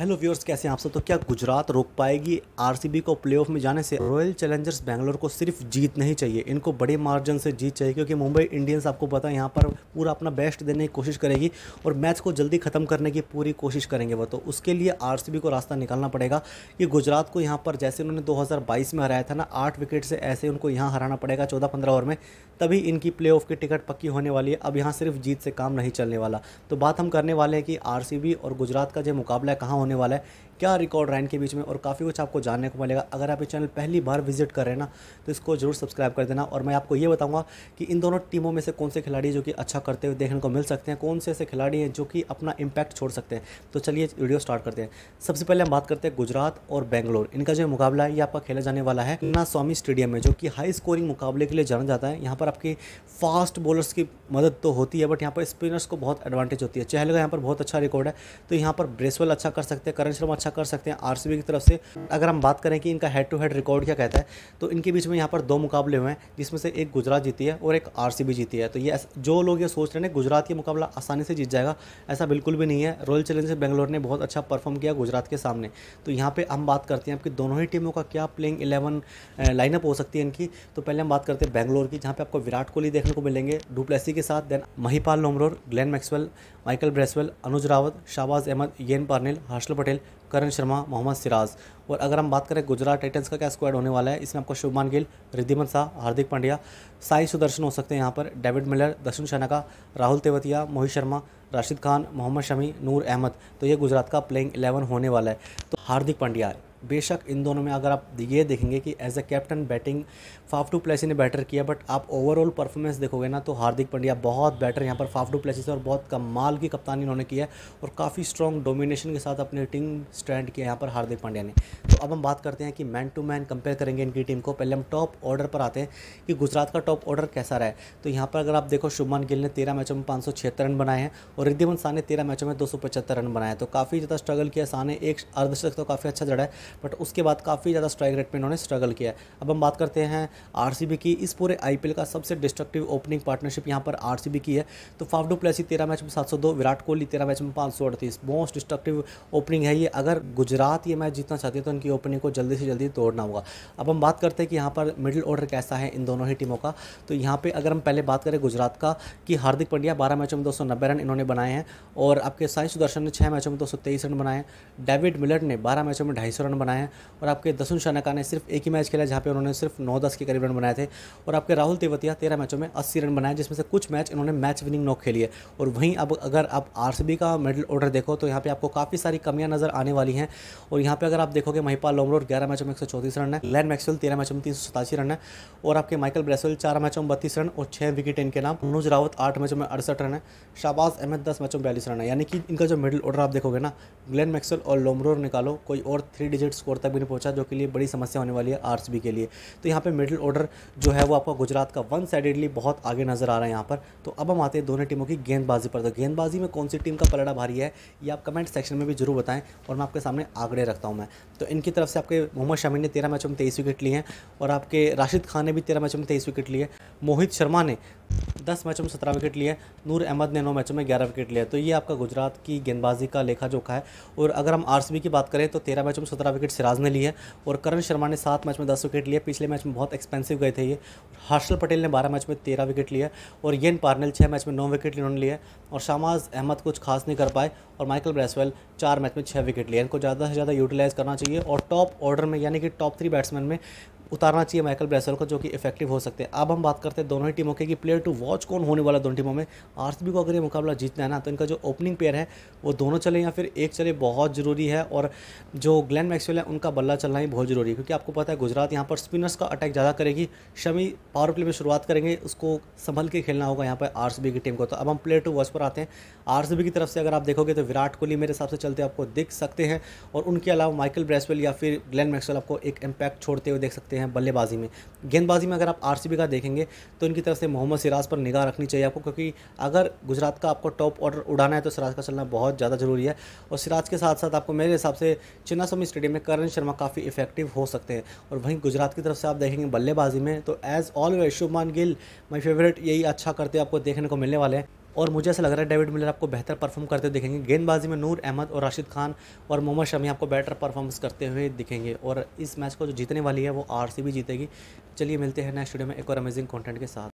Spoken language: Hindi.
हेलो व्यूअर्स, कैसे हैं आप सब? तो क्या गुजरात रोक पाएगी आरसीबी को प्लेऑफ में जाने से? रॉयल चैलेंजर्स बैंगलोर को सिर्फ़ जीत नहीं चाहिए, इनको बड़े मार्जिन से जीत चाहिए, क्योंकि मुंबई इंडियंस आपको पता है, यहाँ पर पूरा अपना बेस्ट देने की कोशिश करेगी और मैच को जल्दी खत्म करने की पूरी कोशिश करेंगे वो। तो उसके लिए आरसीबी को रास्ता निकालना पड़ेगा कि गुजरात को यहाँ पर, जैसे उन्होंने दो हज़ार बाईस में हराया था ना, आठ विकेट से ऐसे उनको यहाँ हराना पड़ेगा चौदह पंद्रह ओवर में, तभी इनकी प्ले की टिकट पक्की होने वाली है। अब यहाँ सिर्फ़ जीत से काम नहीं चलने वाला। तो बात हम करने वाले हैं कि आरसीबी और गुजरात का जो मुकाबला है, कहाँ होने वाला है। क्या रिकॉर्ड रहा इनके बीच में और काफ़ी कुछ आपको जानने को मिलेगा। अगर आप ये चैनल पहली बार विज़िट कर रहे हैं ना तो इसको ज़रूर सब्सक्राइब कर देना और मैं आपको ये बताऊँगा कि इन दोनों टीमों में से कौन से खिलाड़ी जो कि अच्छा करते हुए देखने को मिल सकते हैं, कौन से ऐसे खिलाड़ी हैं जो कि अपना इम्पैक्ट छोड़ सकते हैं। तो चलिए वीडियो स्टार्ट करते हैं। सबसे पहले हम बात करते हैं गुजरात और बेंगलोर। इनका जो मुकाबला है, ये आपका खेला जाने वाला है ना स्वामी स्टेडियम में, जो कि हाई स्कोरिंग मुकाबले के लिए जाना जाता है। यहाँ पर आपकी फास्ट बॉलर्स की मदद तो होती है बट यहाँ पर स्पिनर्स को बहुत एडवांटेज होती है। चहल का यहाँ पर बहुत अच्छा रिकॉर्ड है। तो यहाँ पर ब्रेसवेल अच्छा कर सकते हैं, करण शर्मा अच्छा कर सकते हैं आरसीबी की तरफ़ से। अगर हम बात करें कि इनका हेड टू हेड रिकॉर्ड क्या कहता है तो इनके बीच में यहाँ पर दो मुकाबले हुए हैं, जिसमें से एक गुजरात जीती है और एक आरसीबी जीती है। तो ये जो लोग ये सोच रहे हैं गुजरात की मुकाबला आसानी से जीत जाएगा, ऐसा बिल्कुल भी नहीं है। रॉयल चैलेंजर्स बेंगलोर ने बहुत अच्छा परफॉर्म किया गुजरात के सामने। तो यहाँ पर हम बात करते हैं आपकी दोनों ही टीमों का क्या प्लेइंग इलेवन लाइनअप हो सकती है इनकी। तो पहले हम बात करते हैं बेंगलोर की, जहाँ पर आपको विराट कोहली देखने को मिलेंगे, डुप्लेसी के साथ। Then Mahipal Lomror Glenn Maxwell, Michael Bracewell, Anuj Rawat, Shahbaz Ahmed, Wayne Parnell, Harshal Patel Karan Sharma, Mohammed Siraj. और अगर हम बात करें गुजरात टाइटन्स का क्या स्क्वाड होने वाला है, इसमें आपको शुभमान गिल, रिद्धिमन शाह, हार्दिक पांड्या, साई सुदर्शन हो सकते हैं यहाँ पर। David Miller, Dasun Shanaka Rahul Tewatia, Mohit Sharma, Rashid Khan, Mohammed Shami, Noor Ahmad. तो ये गुजरात का प्लेइंग एलेवन होने वाला है। तो हार्दिक पांड्या बेशक इन दोनों में अगर आप ये देखेंगे कि as a captain batting Faf du Plessis ने बेटर किया बट आप ओवरऑल परफॉर्मेंस देखोगे ना तो हार्दिक पांड्या बहुत बेटर यहाँ पर फाफ टू प्लेसी से और बहुत कमाल की कप्तानी इन्होंने किया है और काफ़ी स्ट्रॉन्ग डोमिनेशन के साथ अपनी टीम स्टैंड किया यहाँ पर हार्दिक पांड्या ने। तो अब हम बात करते हैं कि मैन टू मैन कंपेयर करेंगे इनकी टीम को। पहले हम टॉप ऑर्डर पर आते हैं कि गुजरात का टॉप ऑर्डर कैसा रहा है। तो यहाँ पर अगर आप देखो, शुभमान गिल ने तेरह मैचों में पाँच सौ छिहत्तर रन बनाए हैं और रिद्धिमन शाह ने तेरह मैचों में दो सौ पचहत्तर रन बनाए तो काफ़ी ज़्यादा स्ट्रगल किया शाह ने, एक अर्धशतक तो काफ़ी अच्छा जड़ा है। बट उसके बाद काफ़ी ज़्यादा स्ट्राइक रेट में इन्होंने स्ट्रगल किया अब हम बात करते हैं आरसीबी की। इस पूरे आईपीएल का सबसे डिस्ट्रक्टिव ओपनिंग पार्टनरशिप यहाँ पर आरसीबी की है। तो फाफडू प्लेसी तेरह मैच में सात सौ दो, विराट कोहली तेरह मैच में पाँच सौ अड़तीस। मोस्ट डिस्ट्रक्टिव ओपनिंग है ये। अगर गुजरात ये मैच जीतना चाहती है तो इनकी ओपनिंग को जल्दी से जल्दी तोड़ना होगा। अब हम बात करते हैं कि यहाँ पर मिडिल ऑर्डर कैसा है इन दोनों ही टीमों का। तो यहाँ पे अगर हम पहले बात करें गुजरात का, कि हार्दिक पंड्या बारह मैचों में दो सौ नब्बे रन इन्होंने बनाए हैं और आपके साई सुदर्शन ने छः मैचों में दो सौ तेईस रन बनाए हैं। डेविड मिलर ने बारह मैचों में ढाई रन बनाए हैं और आपके दसुन शनका ने सिर्फ़ एक ही मैच खेला जहाँ पे उन्होंने सिर्फ़ नौ दस के करीब रन बनाए थे। और आपके राहुल तेवतिया तेरह मैचों में अस्सी रन बनाए जिसमें से कुछ मैच इन्होंने मैच विनिंग नॉक खेली है। और वहीं अब अगर आप आरसीबी का मेडल ऑर्डर देखो तो यहाँ पर आपको काफ़ी सारी कमियाँ नज़र आने वाली हैं। और यहाँ पर अगर आप देखोगे, महिपाल लोमरोर ग्यारह मैचों में एक रन है, लैन मैक्सवेल तेरह मैचों में तीन रन है, और आपके माइकल ब्रेसवेल चार मैचों में बत्तीस रन और छः विकेट इनके नाम। मनोज रावत आठ मैचों में अड़सठ रन है, शाहबाज अहमद दस मैचों में बयालीस रन है। यानी कि इनका जो मिडिल ऑर्डर आप देखोगे ना, ग्लेन मैक्सवेल और लोमरोर निकालो, कोई और थ्री डिजिट स्कोर तक भी नहीं पहुँचा, जो के लिए बड़ी समस्या होने वाली है आरसीबी के लिए। तो यहाँ पे मिडिल ऑर्डर जो है वो आपका गुजरात का वन साइडेडली बहुत आगे नज़र आ रहा है यहाँ पर। तो अब हम आते हैं दोनों टीमों की गेंदबाजी पर। तो गेंदबाजी में कौन सी टीम का पलड़ा भारी है, ये आप कमेंट सेक्शन में भी ज़रूर बताएँ और मैं आपके सामने आंकड़े रखता हूँ मैं। तो इनकी तरफ़ से आपके मोहम्मद शमी ने तेरह मैचों में तेईस विकेट लिए हैं और आपके राशिद खान ने भी तेरह मैचों में तेईस विकेट लिए मोहित शर्मा ने दस मैचों में सत्रह विकेट लिए नूर अहमद ने नौ मैचों में ग्यारह विकेट लिया तो ये आपका गुजरात की गेंदबाजी का लेखा जोखा है। और अगर हम आरसीबी की बात करें तो तेरह मैचों में सत्रह विकेट सिराज ने लिए और करण शर्मा ने सात मैच में दस विकेट लिए। पिछले मैच में बहुत एक्सपेंसिव गए थे ये। हर्षल पटेल ने बारह मैच में तेरह विकेट लिए और येन पार्नल छः मैच में नौ विकेट इन्होंने लिए और शामाज अहमद कुछ खास नहीं कर पाए और माइकल ब्रेसवेल चार मैच में छः विकेट लिए। इनको ज़्यादा से ज़्यादा यूटिलाइज़ करना चाहिए और टॉप ऑर्डर में, यानी कि टॉप थ्री बैट्समैन में उतारना चाहिए माइकल ब्रेसवेल को, जो कि इफ़ेक्टिव हो सकते हैं। अब हम बात करते हैं दोनों ही टीमों के कि प्लेयर टू वॉच कौन होने वाला दोनों टीमों में। आर को अगर ये मुकाबला जीतना है ना तो इनका जो ओपनिंग पेयर है, वो दोनों चले या फिर एक चले, बहुत ज़रूरी है। और जो ग्लैन मैक्सवेल है, उनका बल्ला चलना ही बहुत ज़रूरी है, क्योंकि आपको पता है गुजरात यहाँ पर स्पिनर्स का अटैक ज़्यादा करेगी। शमी पावर प्ले में शुरुआत करेंगे, उसको संभल के खेलना होगा यहाँ पर आरसीबी की टीम को। तो अब हम प्लेयर टू वॉच पर आते हैं। आरसीबी की तरफ़ से अगर आप देखोगे तो विराट कोहली मेरे हिसाब से चलते आपको दिख सकते हैं। और उनके अलावा माइकल ब्रेसवेल या फिर ग्लैन मैक्सवेल आपको एक इम्पैक्ट छोड़ते हुए देख सकते हैं। बल्लेबाजी में। गेंदबाजी में अगर आप आरसीबी का देखेंगे तो इनकी तरफ़ से मोहम्मद सिराज पर निगाह रखनी चाहिए आपको, क्योंकि अगर गुजरात का आपको टॉप ऑर्डर उड़ाना है तो सिराज का चलना बहुत ज़्यादा ज़रूरी है। और सिराज के साथ साथ आपको मेरे हिसाब से चिन्नास्वामी स्टेडियम में करण शर्मा काफ़ी इफ़ेक्टिव हो सकते हैं। और वहीं गुजरात की तरफ़ से आप देखेंगे बल्लेबाजी में तो as always Shubman Gill my favourite यही अच्छा करते आपको देखने को मिलने वाले हैं। और मुझे ऐसा लग रहा है डेविड मिलर आपको बेहतर परफॉर्म करते दिखेंगे। गेंदबाजी में नूर, अहमद और राशिद खान और मोहम्मद शमी आपको बेटर परफॉर्मेंस करते हुए दिखेंगे। और इस मैच को जो जीतने वाली है, वो आर जीतेगी। चलिए मिलते हैं नेक्स्ट वीडियो में एक और अमेजिंग कॉन्टेंट के साथ।